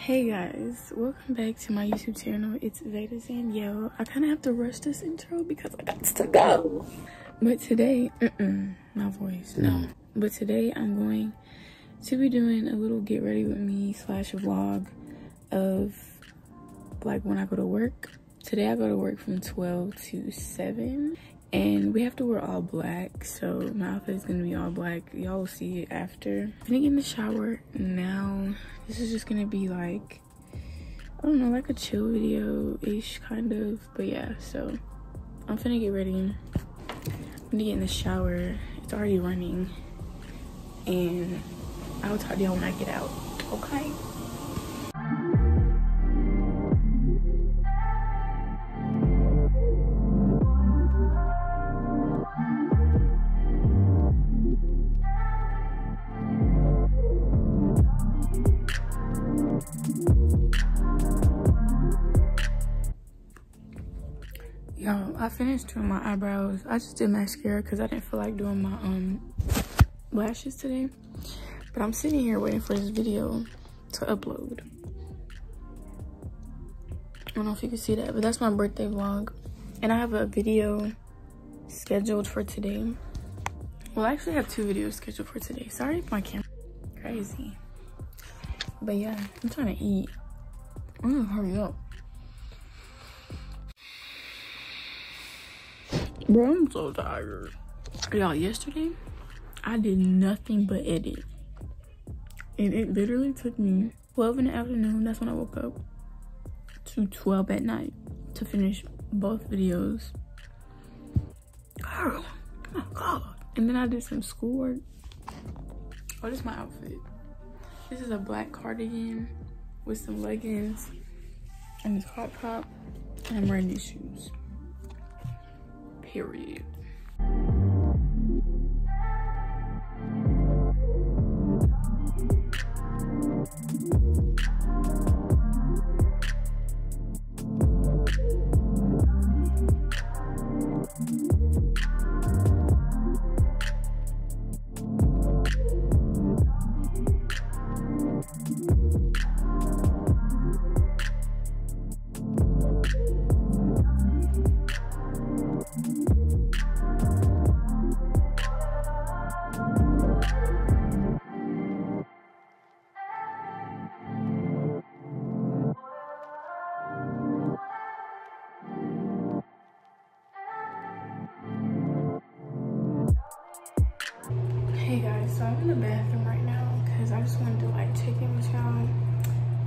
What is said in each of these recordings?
Hey guys, welcome back to my YouTube channel. It's Vadah Zaniel. I kind of have to rush this intro because I got to go. But today, mm -mm, my voice, no. But today I'm going to be doing a little get ready with me slash vlog of like when I go to work. Today I go to work from 12 to 7 and we have to wear all black so my outfit is gonna be all black. Y'all will see it after. I'm gonna get in the shower now this is just gonna be like i don't know like a chill video ish kind of. But yeah so i'm gonna get ready. I'm gonna get in the shower. It's already running. And i'll talk to y'all when i get out okay finished doing my eyebrows. I just did mascara because I didn't feel like doing my um lashes today. But I'm sitting here waiting for this video to upload. I don't know if you can see that, but that's my birthday vlog. And I have a video scheduled for today. Well, I actually have two videos scheduled for today. Sorry if my camera crazy. But yeah, I'm trying to eat. I'm gonna hurry up. Bro, I'm so tired. Y'all, yesterday, I did nothing but edit. And it literally took me 12 in the afternoon, that's when I woke up, to 12 at night to finish both videos. Girl, oh God. And then I did some schoolwork. Oh, this is my outfit. This is a black cardigan with some leggings and this crop top. And I'm wearing these shoes period. So I'm in the bathroom right now because I just wanted to like check in with y'all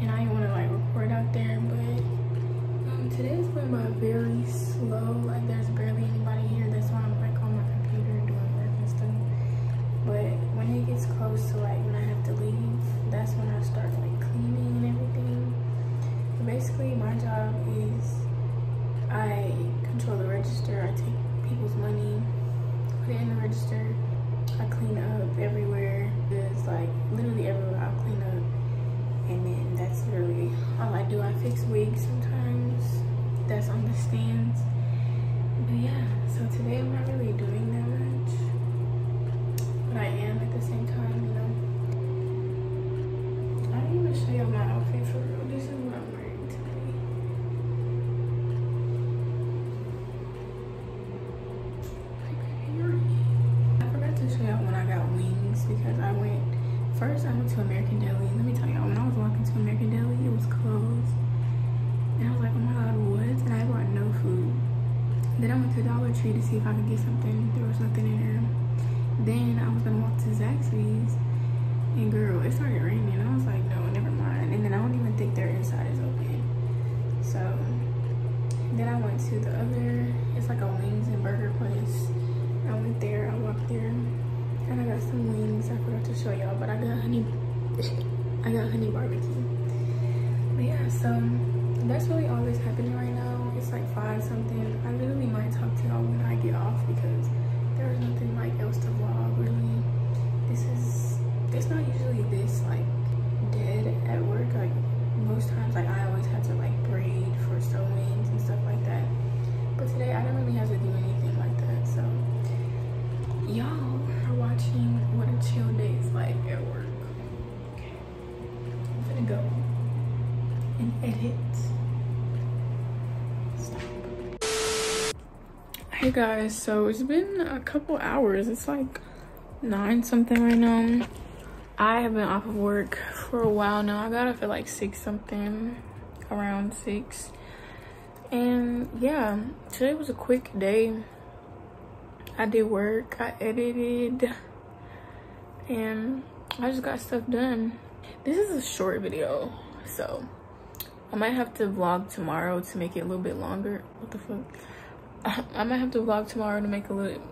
and I didn't want to like record out there, but um, today's been by very slow. Like there's barely anybody here. That's why I'm like on my computer doing work and stuff. But when it gets close to like when I have get something. There was nothing in there. Then I was gonna walk to Zaxby's and girl, it started raining. I was like, no, never mind. And then I don't even think their inside is open. So then I went to the other, it's like a wings and burger place. I went there, I walked there, and I got some wings. I forgot to show y'all, but I got honey, I got honey barbecue. But yeah, so that's really all that's happening right now. It's like five something. I literally might talk to y'all when I get off because there's nothing like else to vlog really. This is, it's not usually this like dead at work. Like most times, like I always have to like braid for sew-ins and stuff like that. But today I don't really have to do anything like that, so y'all are watching what a chill day is like at work. Okay, I'm gonna go. edit. Stop. Hey guys, so it's been a couple hours. It's like nine something right now. I have been off of work for a while now. I got off at like six something, around six. And yeah, today was a quick day. I did work, I edited, and I just got stuff done. This is a short video, so I might have to vlog tomorrow to make it a little bit longer. What the fuck? I might have to vlog tomorrow to make a little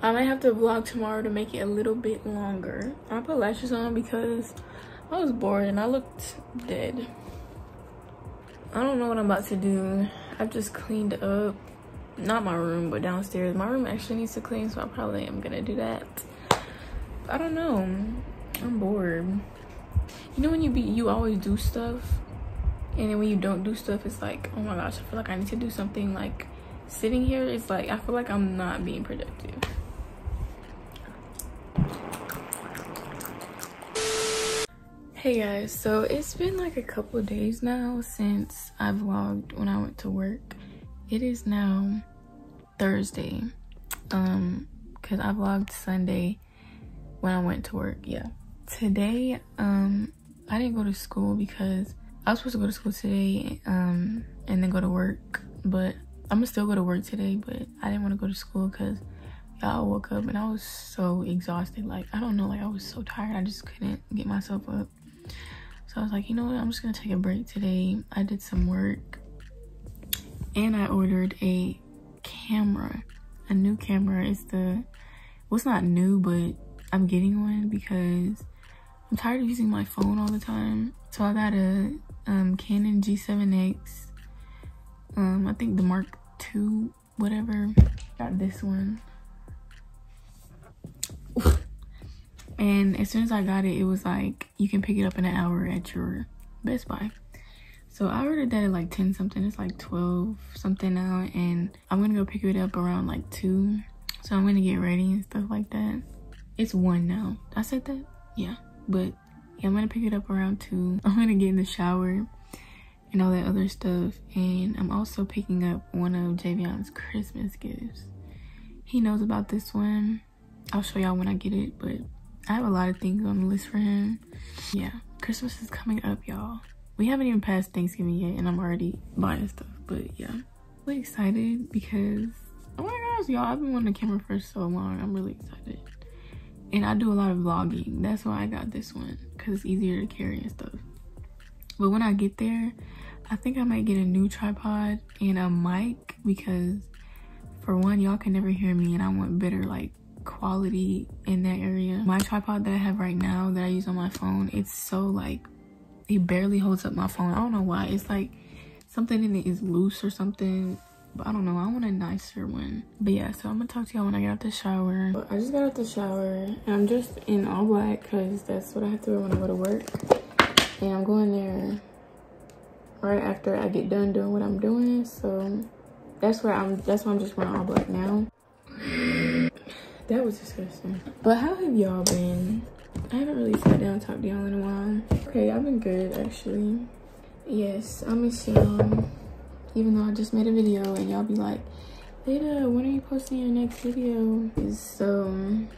I might have to vlog tomorrow to make it a little bit longer. I put lashes on because I was bored and I looked dead. I don't know what I'm about to do. I've just cleaned up, not my room, but downstairs. My room actually needs to clean, so I probably am gonna do that. I don't know. I'm bored. You know when you be, you always do stuff, and then when you don't do stuff, it's like, oh my gosh, I feel like I need to do something. Like sitting here, it's like I feel like I'm not being productive. Hey guys, so it's been like a couple days now since I vlogged when I went to work. It is now Thursday, um, cause I vlogged Sunday when I went to work, yeah. Today, um, I didn't go to school because I was supposed to go to school today, um, and then go to work, but I'm gonna still go to work today, but I didn't want to go to school because y'all woke up and I was so exhausted. Like, I don't know, like I was so tired. I just couldn't get myself up. So I was like, you know what? I'm just gonna take a break today. I did some work and I ordered a camera, a new camera. It's the, well, it's not new, but I'm getting one because I'm tired of using my phone all the time. So I got a um, Canon G7X. Um, I think the Mark II, whatever. Got this one. And as soon as I got it, it was like, you can pick it up in an hour at your Best Buy. So I ordered that at like 10 something. It's like 12 something now. And I'm going to go pick it up around like 2. So I'm going to get ready and stuff like that. It's 1 now. I said that? Yeah. But yeah, I'm to pick it up around 2. I'm to get in the shower and all that other stuff. And I'm also picking up one of Javion's Christmas gifts. He knows about this one. I'll show y'all when I get it, but I have a lot of things on the list for him. Yeah, Christmas is coming up, y'all. We haven't even passed Thanksgiving yet, and I'm already buying stuff. But yeah, really excited because oh my gosh, y'all, I've been wanting a camera for so long. I'm really excited, and I do a lot of vlogging. That's why I got this one because it's easier to carry and stuff. But when I get there, I think I might get a new tripod and a mic because for one, y'all can never hear me, and I want better like quality in that area. My tripod that I have right now that I use on my phone, it's so like, it barely holds up my phone. I don't know why. It's like something in it is loose or something. But I don't know. I want a nicer one. But yeah, so I'm gonna talk to y'all when I get out the shower. But I just got out the shower and I'm just in all black because that's what I have to wear when I go to work. And I'm going there right after I get done doing what I'm doing. So that's where I'm that's why I'm just wearing all black now. That was disgusting. But how have y'all been? I haven't really sat down and talked to y'all in a while. Okay, I've been good actually. Yes, I miss y'all. Even though I just made a video and y'all be like, Leda, when are you posting your next video? So, um,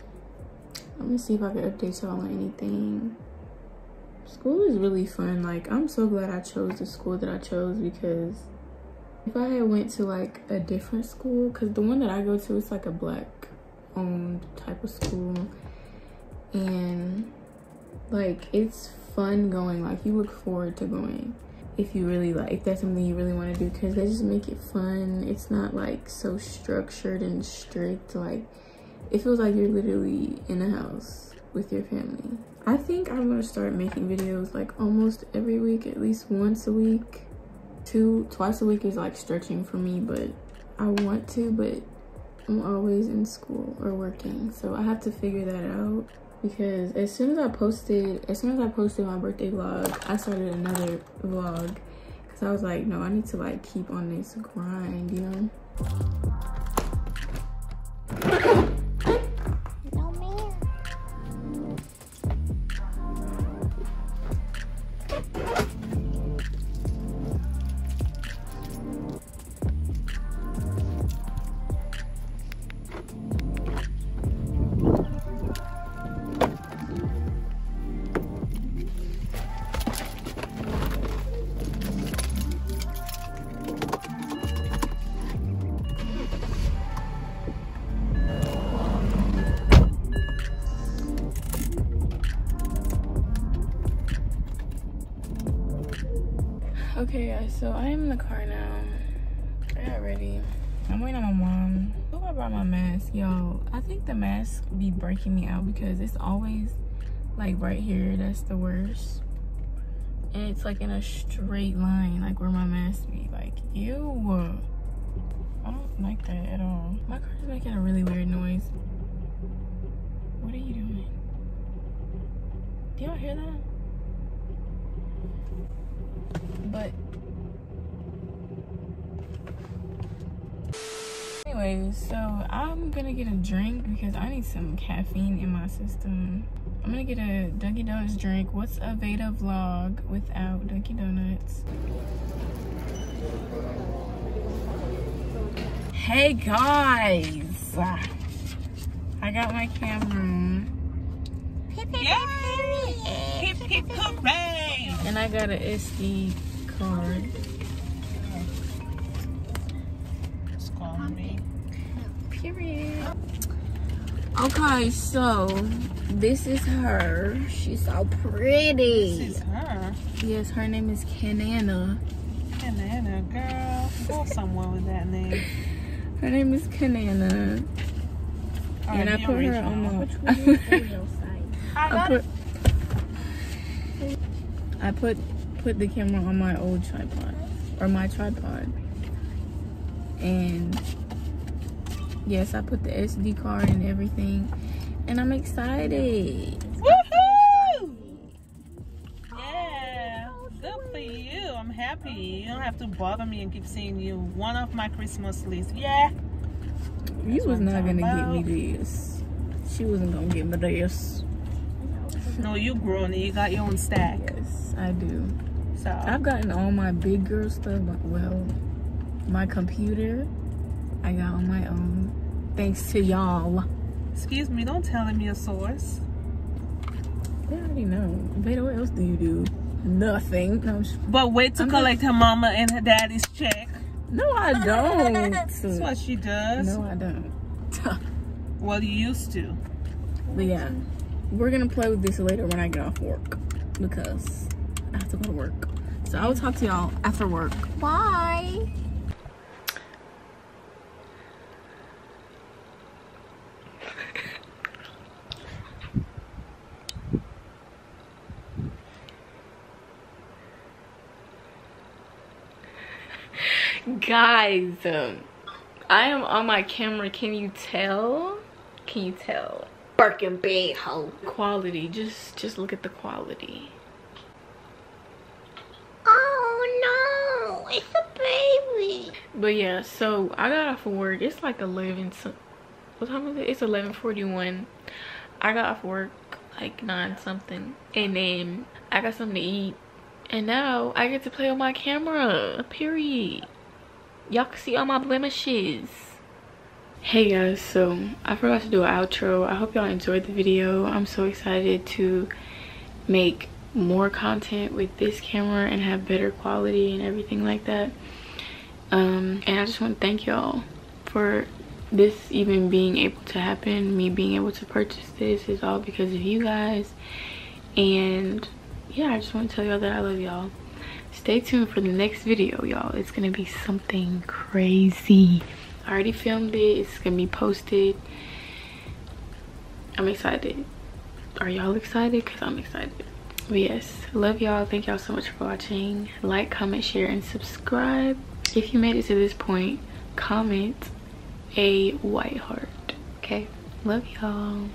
let me see if I can update y'all on anything. School is really fun. Like, I'm so glad I chose the school that I chose because if I had went to like a different school, because the one that I go to is like a black owned type of school and like it's fun going like you look forward to going if you really like if that's something you really want to do because they just make it fun. It's not like so structured and strict like it feels like you're literally in a house with your family. I think i'm gonna start making videos like almost every week at least once a week. Two twice a week is like stretching for me but i want to but I'm always in school or working. So I have to figure that out because as soon as I posted, as soon as I posted my birthday vlog, I started another vlog because I was like, no, I need to like keep on this grind, you know? Okay, guys, so I am in the car now. I got ready. I'm waiting on my mom. Who I brought my mask? Yo, I think the mask be breaking me out because it's always like right here. That's the worst. And it's like in a straight line, like where my mask be. Like, ew. I don't like that at all. My car is making a really weird noise. What are you doing? Do y'all hear that? But anyways, so I'm gonna get a drink because I need some caffeine in my system. I'm gonna get a Dunkin' Donuts drink. What's a Vadah vlog without Dunkin' Donuts? Hey guys! I got my camera. Yay! Hip hip hooray! And I got an SD card. Period. Okay, so this is her. She's so pretty. This is her. Yes, her name is Kanana. Banana girl. Go somewhere with that name. Her name is Kanana. Alright, and I put her on my one is the real size? I I put. I put put the camera on my old tripod or my tripod. And yes, I put the SD card and everything. And I'm excited. Woohoo! Yeah. Good for you. I'm happy. You don't have to bother me and keep saying you one of my Christmas lists. Yeah. You That's was not gonna talking get me this. She wasn't gonna get me this. No, you grown and you got your own stack. Yes, I do. So I've gotten all my big girl stuff, but well, my computer, I got on my own. Thanks to y'all. excuse me, don't tell him your source. They already know. Vadah, what else do you do? Nothing. No, But wait to I'm collect her mama and her daddy's check. no I don't. That's what she does. No, I don't. Well, you used to. But yeah, we're gonna play with this later when I get off work because I have to go to work. So I will talk to y'all after work. Bye. Guys, um, I am on my camera. Can you tell? Can you tell? Birkin big hoe. Quality. Just just look at the quality. Oh no, it's a baby. But yeah, so I got off of work. It's like 11 some what time is it? It's 11:41. I got off work like 9 something. And then I got something to eat. And now I get to play on my camera. Period. Y'all can see all my blemishes. Hey guys, so I forgot to do an outro. I hope y'all enjoyed the video. I'm so excited to make more content with this camera and have better quality and everything like that. Um, and I just want to thank y'all for this even being able to happen. Me being able to purchase this is all because of you guys. And yeah, I just want to tell y'all that I love y'all. Stay tuned for the next video, y'all. It's gonna be something crazy. I already filmed it. It's gonna be posted. I'm excited. Are y'all excited? Cause I'm excited. But yes, love y'all. Thank y'all so much for watching. Like, comment, share, and subscribe. If you made it to this point, comment a white heart. Okay? Love y'all.